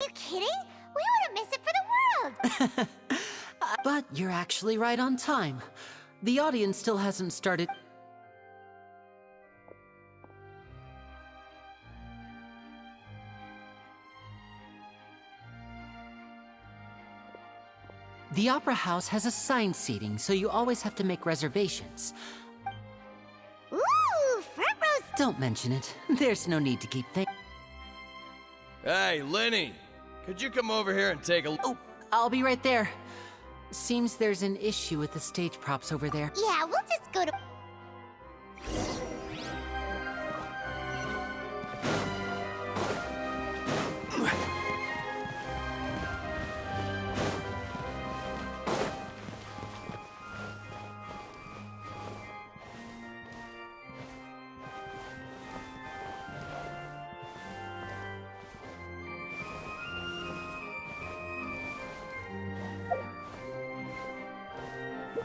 you kidding? We wouldn't miss it for the world! But you're actually right on time. The audience still hasn't started. The Opera House has assigned seating, so you always have to make reservations. Ooh, front row Don't mention it. There's no need to keep thinking. Hey, Lyney! Could you come over here and take a look? Oh, I'll be right there. Seems there's an issue with the stage props over there. Yeah, we'll just go to.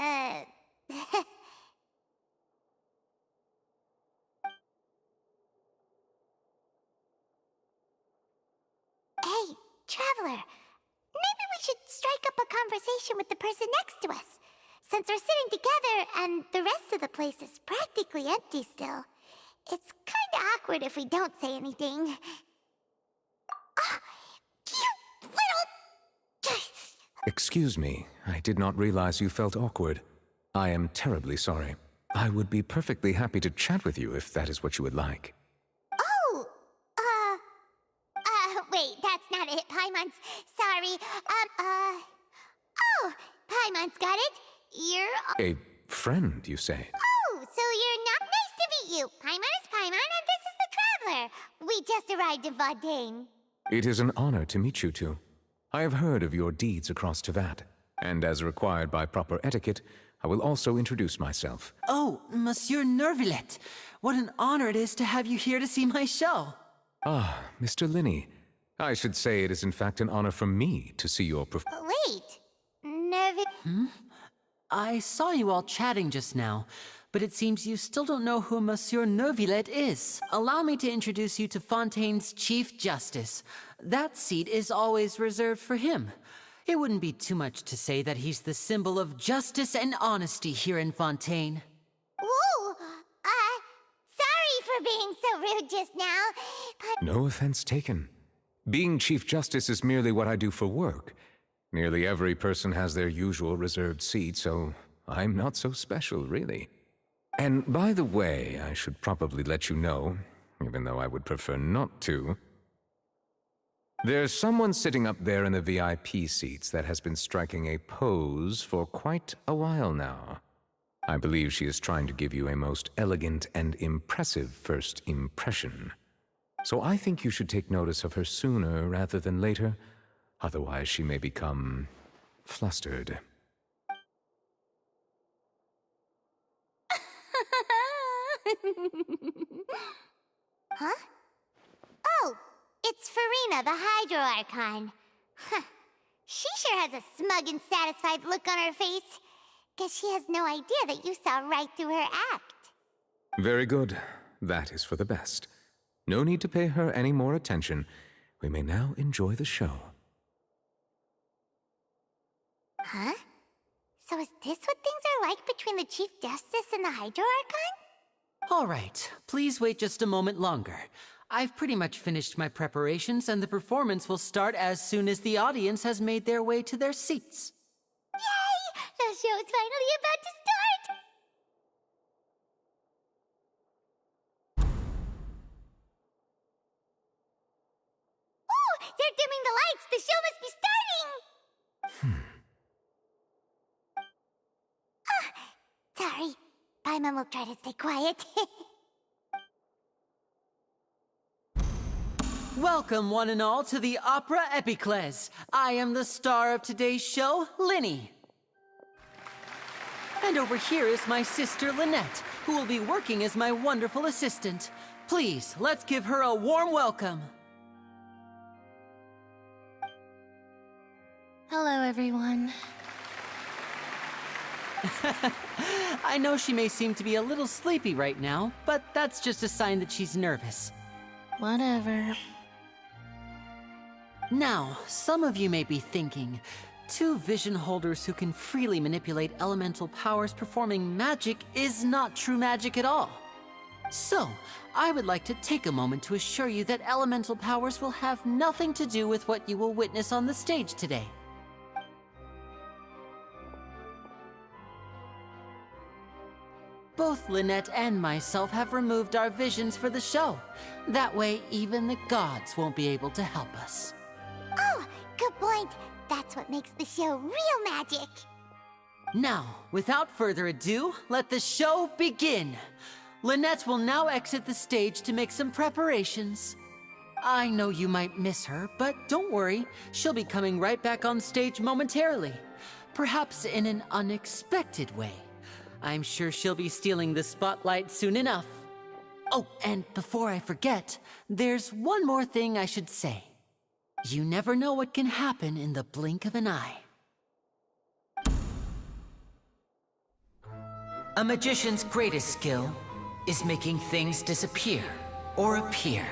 Uh. Hey, traveler. Maybe we should strike up a conversation with the person next to us. Since we're sitting together and the rest of the place is practically empty still, it's kinda awkward if we don't say anything. Ah. Excuse me, I did not realize you felt awkward. I am terribly sorry. I would be perfectly happy to chat with you if that is what you would like. Oh, uh, uh, wait, that's not it, Paimon's. Sorry, um, uh, oh, Paimon's got it. You're, A friend, you say? oh, so you're not nice to meet you. Paimon is Paimon, and this is the Traveler. We just arrived in Fontaine. It is an honor to meet you two. I have heard of your deeds across Teyvat, and as required by proper etiquette, I will also introduce myself. Oh, Monsieur Neuvillette. What an honor it is to have you here to see my show. Ah, Mr. Lyney. I should say it is in fact an honor for me to see your perf- Wait, nervous. I saw you all chatting just now, but it seems you still don't know who Monsieur Neuvillette is. Allow me to introduce you to Fontaine's Chief Justice. That seat is always reserved for him. It wouldn't be too much to say that he's the symbol of justice and honesty here in Fontaine. Whoa, uh, sorry for being so rude just now, but No offense taken. Being Chief Justice is merely what I do for work. Nearly every person has their usual reserved seat, so I'm not so special, really. And by the way, I should probably let you know, even though I would prefer not to. There's someone sitting up there in the VIP seats that has been striking a pose for quite a while now. I believe she is trying to give you a most elegant and impressive first impression. So I think you should take notice of her sooner rather than later, otherwise she may become flustered. huh? Oh, it's Furina, the Hydro Archon. Huh. She sure has a smug and satisfied look on her face. Guess she has no idea that you saw right through her act. Very good. That is for the best. No need to pay her any more attention. We may now enjoy the show. Huh? So is this what things are like between the Chief Justice and the Hydro Archon? All right, please wait just a moment longer. I've pretty much finished my preparations, and the performance will start as soon as the audience has made their way to their seats. Yay! The show's finally about to start! Ooh, they're dimming the lights! The show must be starting! Hmm. Ah, sorry. Paimon will try to stay quiet. Welcome, one and all, to the Opera Epiclese. I am the star of today's show, Lyney. And over here is my sister, Lynette, who will be working as my wonderful assistant. Please, let's give her a warm welcome. Hello, everyone. I know she may seem to be a little sleepy right now, but that's just a sign that she's nervous. Whatever. Now, some of you may be thinking, two vision holders who can freely manipulate elemental powers performing magic is not true magic at all. So, I would like to take a moment to assure you that elemental powers will have nothing to do with what you will witness on the stage today. Both Lynette and myself have removed our visions for the show. That way, even the gods won't be able to help us. Oh, good point. That's what makes the show real magic. Now, without further ado, let the show begin. Lynette will now exit the stage to make some preparations. I know you might miss her, but don't worry, she'll be coming right back on stage momentarily. Perhaps in an unexpected way. I'm sure she'll be stealing the spotlight soon enough. Oh, and before I forget, there's one more thing I should say. You never know what can happen in the blink of an eye. A magician's greatest skill is making things disappear or appear.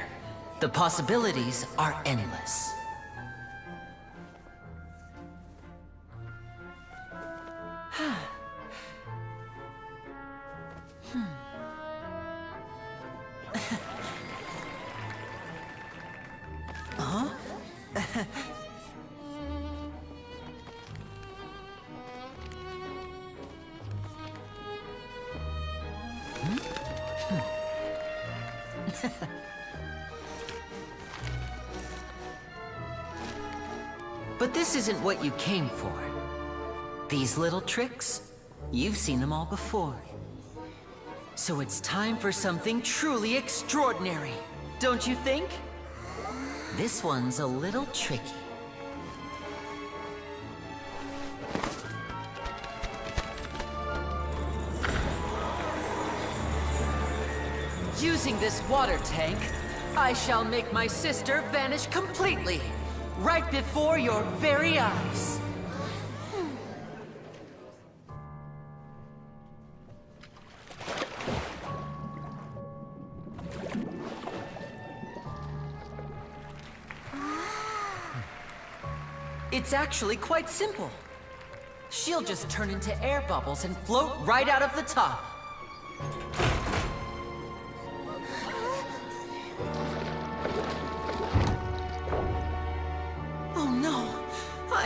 The possibilities are endless. But this isn't what you came for. These little tricks, you've seen them all before. So it's time for something truly extraordinary, don't you think? This one's a little tricky. Using this water tank, I shall make my sister vanish completely, right before your very eyes. It's actually quite simple. She'll just turn into air bubbles and float right out of the top.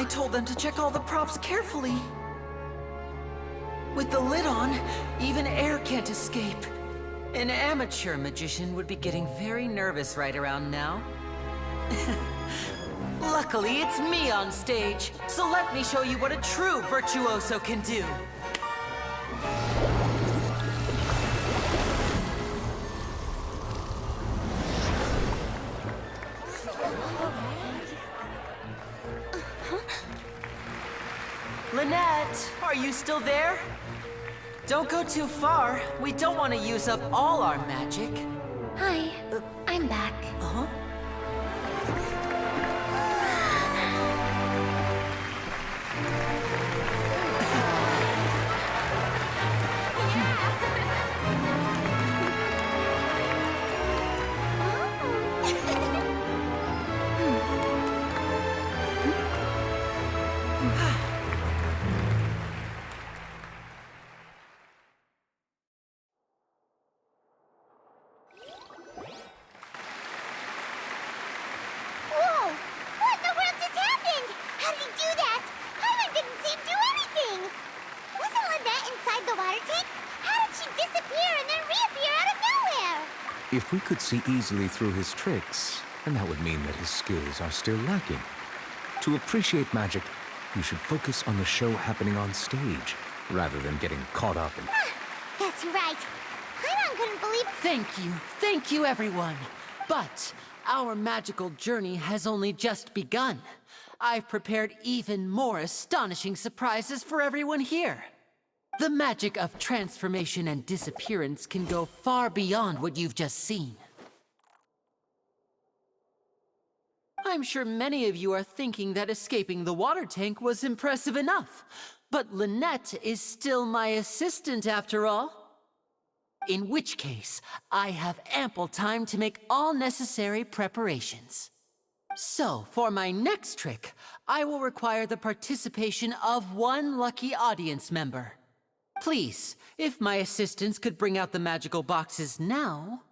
I told them to check all the props carefully. With the lid on, even air can't escape. An amateur magician would be getting very nervous right around now. Luckily, it's me on stage, so let me show you what a true virtuoso can do. Don't go too far. We don't want to use up all our magic. If we could see easily through his tricks, then that would mean that his skills are still lacking. To appreciate magic, you should focus on the show happening on stage, rather than getting caught up in... Guess you're right. Paimon couldn't believe Thank you, thank you, everyone. But our magical journey has only just begun. I've prepared even more astonishing surprises for everyone here. The magic of transformation and disappearance can go far beyond what you've just seen. I'm sure many of you are thinking that escaping the water tank was impressive enough. But Lynette is still my assistant after all. In which case, I have ample time to make all necessary preparations. So, for my next trick, I will require the participation of one lucky audience member. Please, if my assistants could bring out the magical boxes now.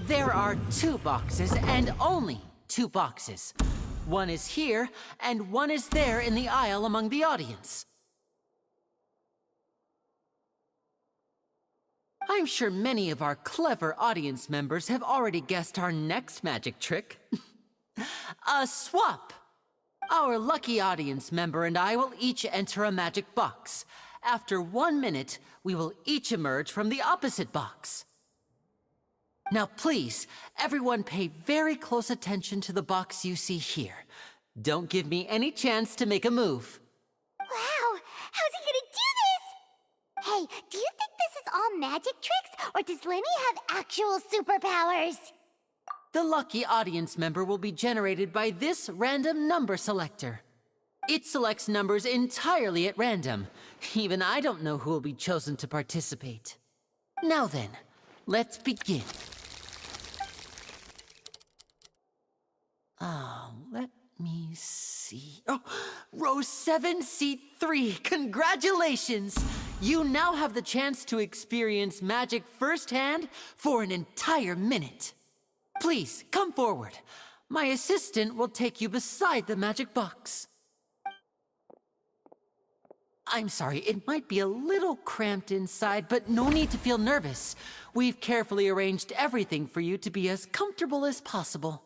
There are two boxes, and only two boxes. One is here, and one is there in the aisle among the audience. I'm sure many of our clever audience members have already guessed our next magic trick. a swap! Our lucky audience member and I will each enter a magic box. After one minute, we will each emerge from the opposite box. Now please, everyone pay very close attention to the box you see here. Don't give me any chance to make a move. Wow! How's he gonna do this? Hey, do you think this is all magic tricks, or does Lyney have actual superpowers? The lucky audience member will be generated by this random number selector. It selects numbers entirely at random. Even I don't know who will be chosen to participate. Now then, let's begin. Oh, let me see. Oh, row 7, seat 3. Congratulations! You now have the chance to experience magic firsthand for an entire minute. Please, come forward. My assistant will take you beside the magic box. I'm sorry, it might be a little cramped inside, but no need to feel nervous. We've carefully arranged everything for you to be as comfortable as possible.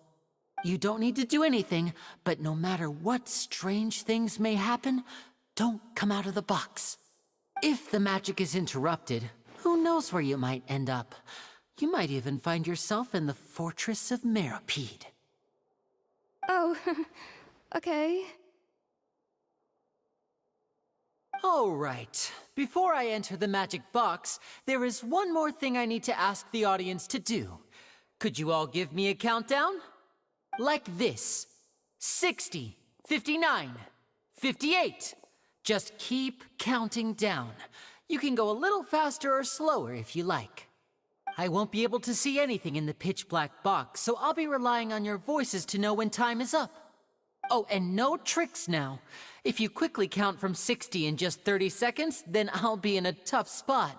You don't need to do anything, but no matter what strange things may happen, don't come out of the box. If the magic is interrupted, who knows where you might end up? You might even find yourself in the Fortress of Meropide. Oh, okay. All right. Before I enter the magic box, there is one more thing I need to ask the audience to do. Could you all give me a countdown? Like this 60, 59, 58. Just keep counting down. You can go a little faster or slower if you like. I won't be able to see anything in the pitch black box, so I'll be relying on your voices to know when time is up. Oh, and no tricks now. If you quickly count from 60 in just 30 seconds, then I'll be in a tough spot.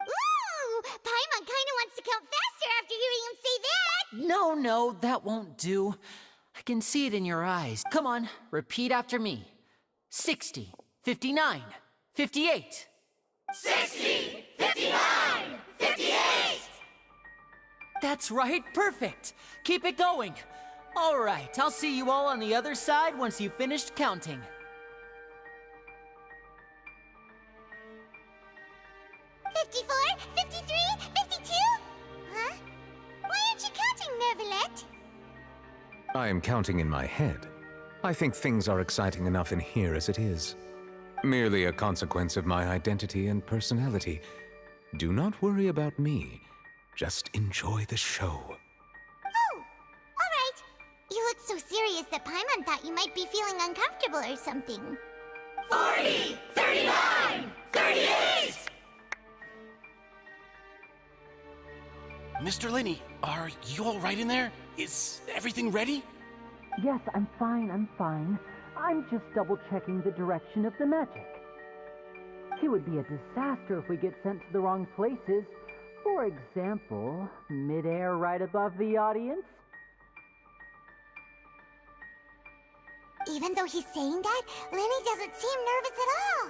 Ooh! Paimon kinda wants to count faster after hearing him say that! No, no, that won't do. I can see it in your eyes. Come on, repeat after me 60, 59, 58. 60! 59! 58! That's right, perfect. Keep it going. All right, I'll see you all on the other side once you've finished counting. Fifty-four, fifty-three, fifty-two? Huh? Why aren't you counting, Neuvillette? I am counting in my head. I think things are exciting enough in here as it is. Merely a consequence of my identity and personality. Do not worry about me. Just enjoy the show. All right. You look so serious that Paimon thought you might be feeling uncomfortable or something. 40! 39! 38! Mr. Lyney, are you all right in there? Is everything ready? Yes, I'm fine, I'm fine. I'm just double checking the direction of the magic. It would be a disaster if we get sent to the wrong places. For example, midair right above the audience. Even though he's saying that, Lyney doesn't seem nervous at all.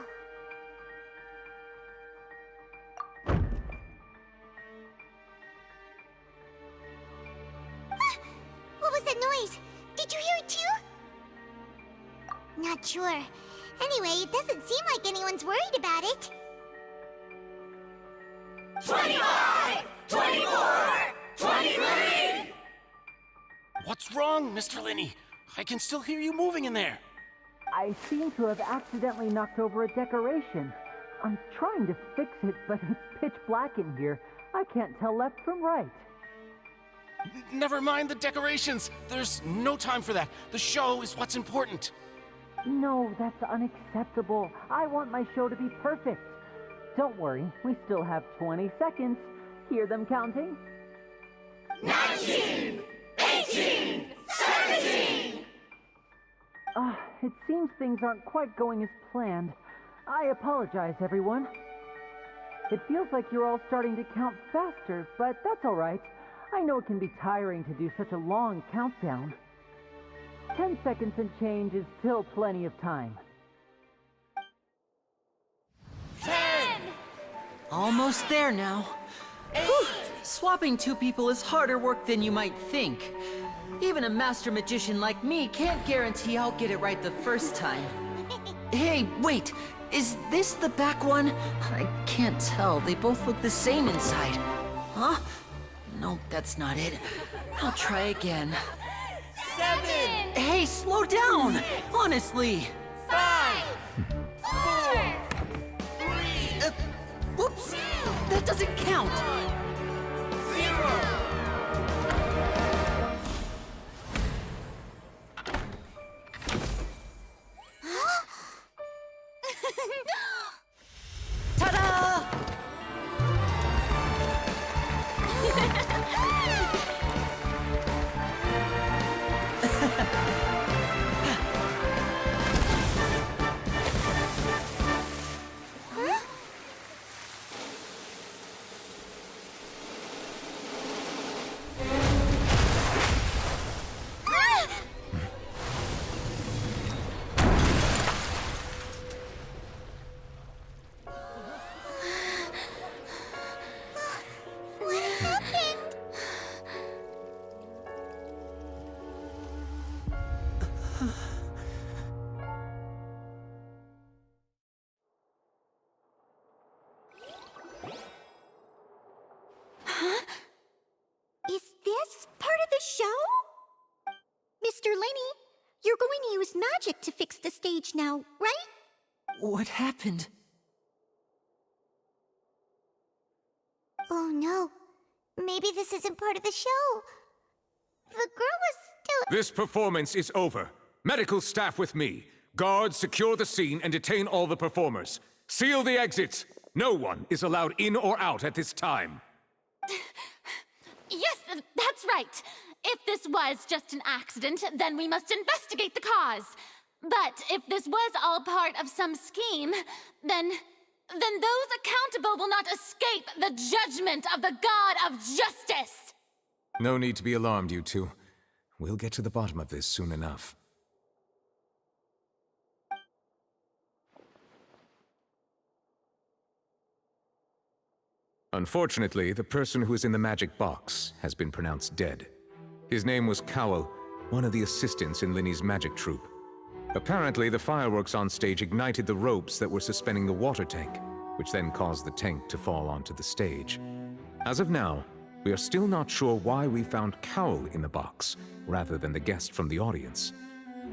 Ah! What was that noise? Did you hear it too? not sure. Anyway, it doesn't seem like anyone's worried about it. 25! 24! 23! What's wrong, Mr. Lyney? I can still hear you moving in there. I seem to have accidentally knocked over a decoration. I'm trying to fix it, but it's pitch black in here. I can't tell left from right. Never mind the decorations. There's no time for that. The show is what's important. No, that's unacceptable. I want my show to be perfect. Don't worry, we still have 20 seconds. Hear them counting? 19! 18! 17! Ah, it seems things aren't quite going as planned. I apologize, everyone. It feels like you're all starting to count faster, but that's all right. I know it can be tiring to do such a long countdown. Ten seconds and change is still plenty of time. Ten! Almost there now. Whew. Swapping two people is harder work than you might think. Even a master magician like me can't guarantee I'll get it right the first time. Hey, wait! Is this the back one? I can't tell. They both look the same inside. Huh? No, that's not it. I'll try again. Seven! Hey, slow down! Honestly! Five! Four! Three! Uh, whoops! That doesn't count! Zero! Fix stage now, right? What happened? Oh no. Maybe this isn't part of the show. The girl was still. This performance is over. Medical staff with me. Guards, secure the scene and detain all the performers. Seal the exits. No one is allowed in or out at this time. Yes, th- that's right. If this was just an accident, then we must investigate the cause. But if this was all part of some scheme, then. then those accountable will not escape the judgment of the God of justice! No need to be alarmed, you two. We'll get to the bottom of this soon enough. Unfortunately, the person who is in the magic box has been pronounced dead. His name was Cowell, one of the assistants in Lyney's magic troupe. Apparently, the fireworks on stage ignited the ropes that were suspending the water tank, which then caused the tank to fall onto the stage. As of now, we are still not sure why we found Cowell in the box, rather than the guest from the audience.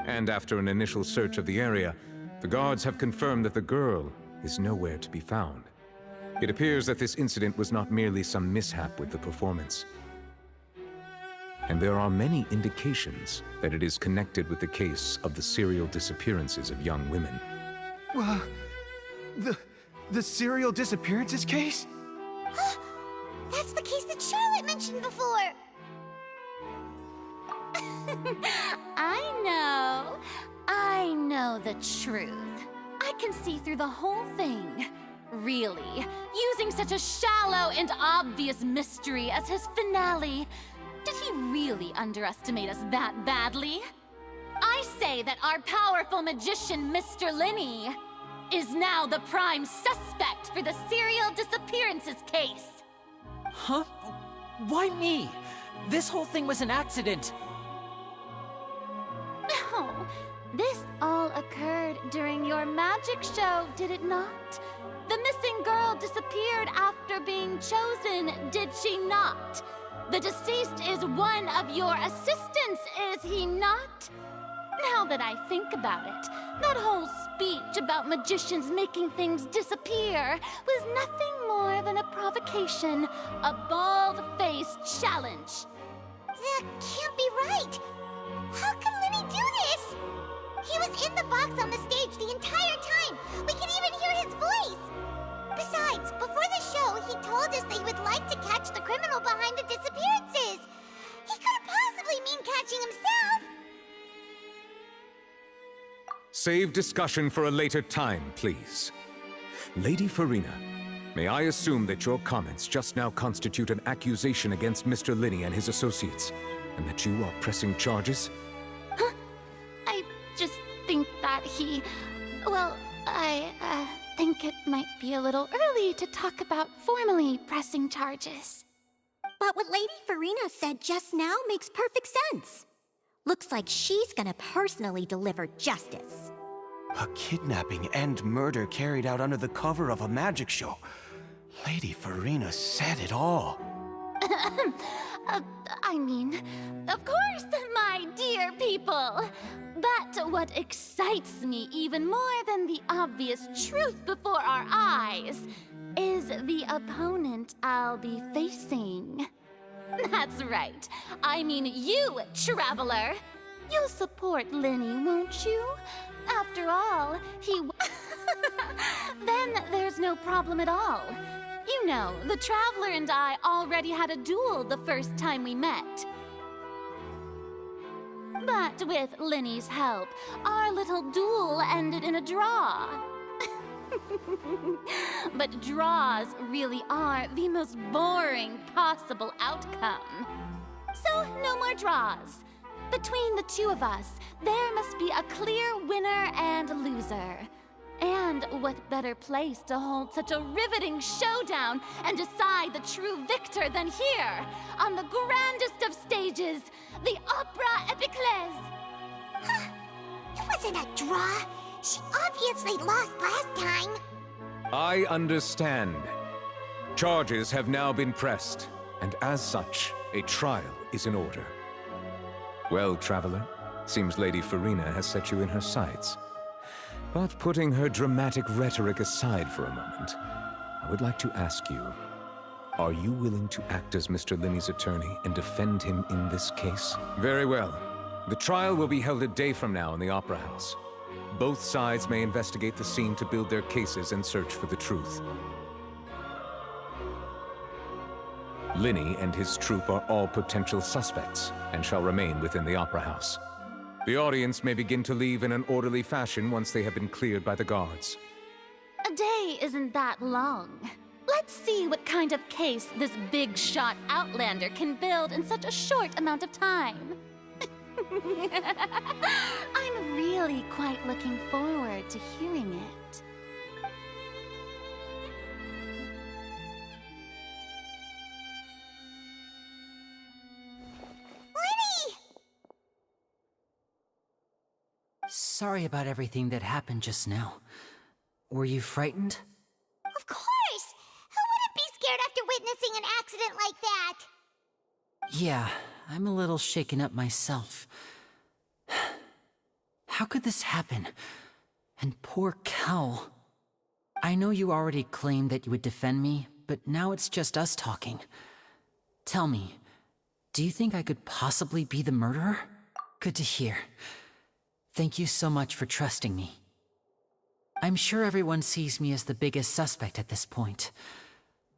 And after an initial search of the area, the guards have confirmed that the girl is nowhere to be found. It appears that this incident was not merely some mishap with the performance. And there are many indications that it is connected with the case of the serial disappearances of young women. Uh, the the serial disappearances case? That's the case that Charlotte mentioned before. I know. I know the truth. I can see through the whole thing. Really, using such a shallow and obvious mystery as his finale. Really underestimate us that badly? I say that our powerful magician, Mr. Lyney, is now the prime suspect for the serial disappearances case. Huh? Why me? This whole thing was an accident. Oh, this all occurred during your magic show, did it not? The missing girl disappeared after being chosen, did she not? The deceased is one of your assistants, is he not? Now that I think about it, that whole speech about magicians making things disappear was nothing more than a provocation, a bald faced challenge. That can't be right. How can Lyney do this? He was in the box on the stage the entire time. We can even hear his voice. Besides, before the show, he told Save discussion for a later time, please. Lady Furina, may I assume that your comments just now constitute an accusation against Mr. Lyney and his associates, and that you are pressing charges? Huh? I just think that he. Well, I uh, think it might be a little early to talk about formally pressing charges. But what Lady Furina said just now makes perfect sense. Looks like she's gonna personally deliver justice. A kidnapping and murder carried out under the cover of a magic show. Lady Furina said it all. uh, I mean, of course, my dear people. But what excites me even more than the obvious truth before our eyes is the opponent I'll be facing. That's right. I mean you, Traveler. You'll support Lyney, won't you? After all, he. then there's no problem at all. You know, the Traveler and I already had a duel the first time we met. But with Lyney's help, our little duel ended in a draw. but draws really are the most boring possible outcome. So, no more draws. Between the two of us, there must be a clear winner and loser. And what better place to hold such a riveting showdown and decide the true victor than here, on the grandest of stages, the Opera Epiclese? it wasn't a draw. She obviously lost last time. I understand. Charges have now been pressed, and as such, a trial is in order. Well, Traveler, seems Lady Furina has set you in her sights. But putting her dramatic rhetoric aside for a moment, I would like to ask you, are you willing to act as Mr. Lyney's attorney and defend him in this case? Very well. The trial will be held a day from now in the Opera House. Both sides may investigate the scene to build their cases and search for the truth. Lyney and his troupe are all potential suspects and shall remain within the Opera House. The audience may begin to leave in an orderly fashion once they have been cleared by the guards. A day isn't that long. Let's see what kind of case this big shot Outlander can build in such a short amount of time. I'm really quite looking forward to hearing it. Sorry about everything that happened just now. Were you frightened? Of course! Who wouldn't be scared after witnessing an accident like that? Yeah, I'm a little shaken up myself. How could this happen? And poor Cowell. I know you already claimed that you would defend me, but now it's just us talking. Tell me, do you think I could possibly be the murderer? Good to hear. Thank you so much for trusting me. I'm sure everyone sees me as the biggest suspect at this point.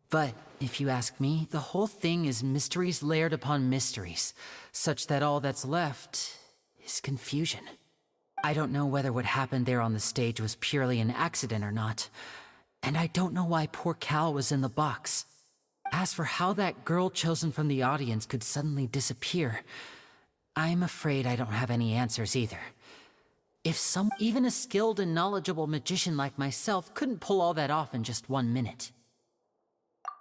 But if you ask me, the whole thing is mysteries layered upon mysteries, such that all that's left is confusion. I don't know whether what happened there on the stage was purely an accident or not, and I don't know why poor Cowell was in the box. As for how that girl chosen from the audience could suddenly disappear, I'm afraid I don't have any answers either. If some, even a skilled and knowledgeable magician like myself couldn't pull all that off in just one minute.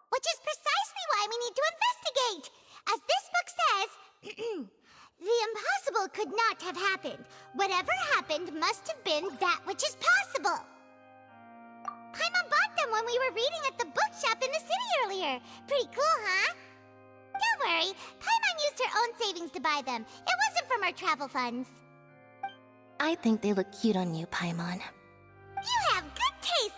Which is precisely why we need to investigate. As this book says, The impossible could not have happened. Whatever happened must have been that which is possible. Paimon bought them when we were reading at the bookshop in the city earlier. Pretty cool, huh? Don't worry, Paimon used her own savings to buy them. It wasn't from our travel funds. I think they look cute on you, Paimon. You have good taste,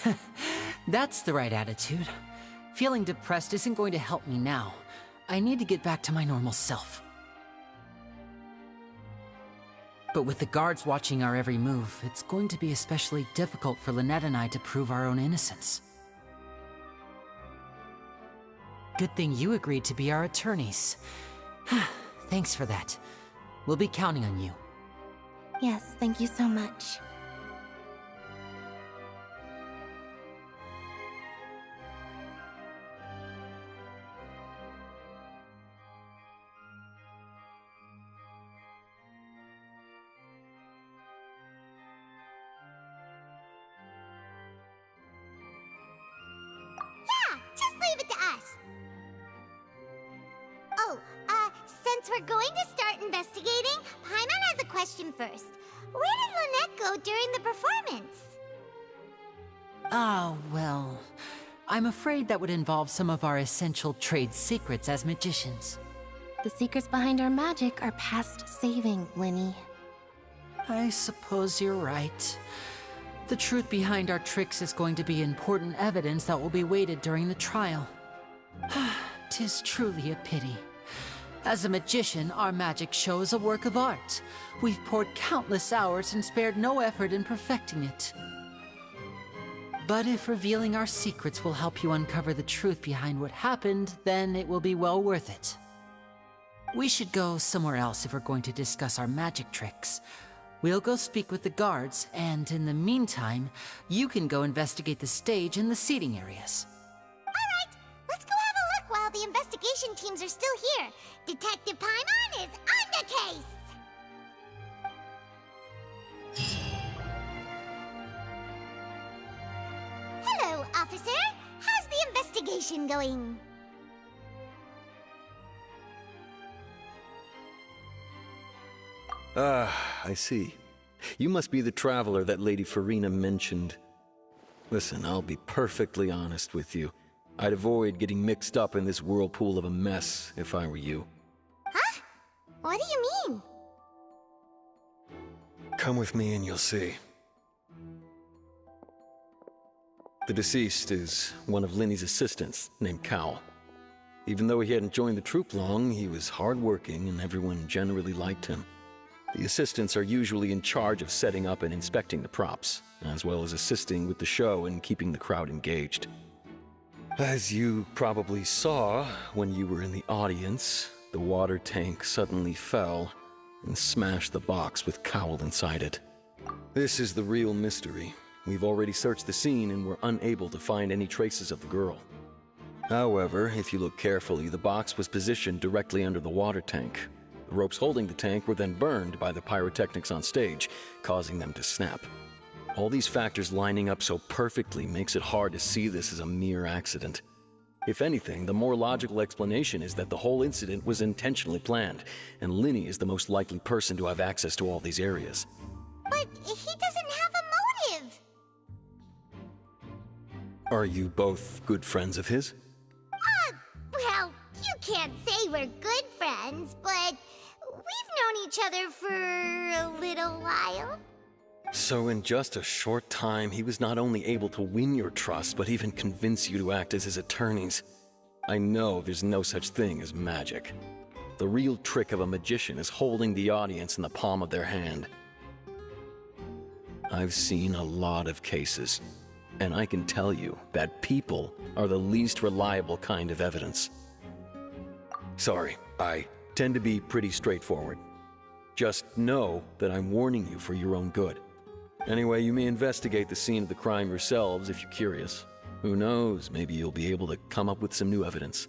Lynette. That's the right attitude. Feeling depressed isn't going to help me now. I need to get back to my normal self. But with the guards watching our every move, it's going to be especially difficult for Lynette and I to prove our own innocence. Good thing you agreed to be our attorneys. Thanks for that. We'll be counting on you. Yes, thank you so much. Question first. Where did Lynette go during the performance? Ah, well. I'm afraid that would involve some of our essential trade secrets as magicians. The secrets behind our magic are past saving, Lyney. I suppose you're right. The truth behind our tricks is going to be important evidence that will be weighted during the trial. Tis truly a pity. As a magician, our magic show is a work of art. We've poured countless hours and spared no effort in perfecting it. But if revealing our secrets will help you uncover the truth behind what happened, then it will be well worth it. We should go somewhere else if we're going to discuss our magic tricks. We'll go speak with the guards, and in the meantime, you can go investigate the stage and the seating areas. Alright, let's the investigation teams are still here. Detective Paimon is on the case! Hello, officer. How's the investigation going? Ah, I see. You must be the traveler that Lady Furina mentioned. Listen, I'll be perfectly honest with you. I'd avoid getting mixed up in this whirlpool of a mess if I were you. Huh? What do you mean? Come with me and you'll see. The deceased is one of Lyney's assistants named Cowell. Even though he hadn't joined the troupe long, he was hardworking and everyone generally liked him. The assistants are usually in charge of setting up and inspecting the props, as well as assisting with the show and keeping the crowd engaged. As you probably saw when you were in the audience, the water tank suddenly fell and smashed the box with Cowell inside it. This is the real mystery. We've already searched the scene and were unable to find any traces of the girl. However, if you look carefully, the box was positioned directly under the water tank. The ropes holding the tank were then burned by the pyrotechnics on stage, causing them to snap. All these factors lining up so perfectly makes it hard to see this as a mere accident. If anything, the more logical explanation is that the whole incident was intentionally planned, and Lyney is the most likely person to have access to all these areas. But he doesn't have a motive. Are you both good friends of his? Uh, well, you can't say we're good friends, but we've known each other for a little while. So, in just a short time, he was not only able to win your trust, but even convince you to act as his attorneys. I know there's no such thing as magic. The real trick of a magician is holding the audience in the palm of their hand. I've seen a lot of cases, and I can tell you that people are the least reliable kind of evidence. Sorry, I tend to be pretty straightforward. Just know that I'm warning you for your own good. Anyway, you may investigate the scene of the crime yourselves if you're curious. Who knows, maybe you'll be able to come up with some new evidence.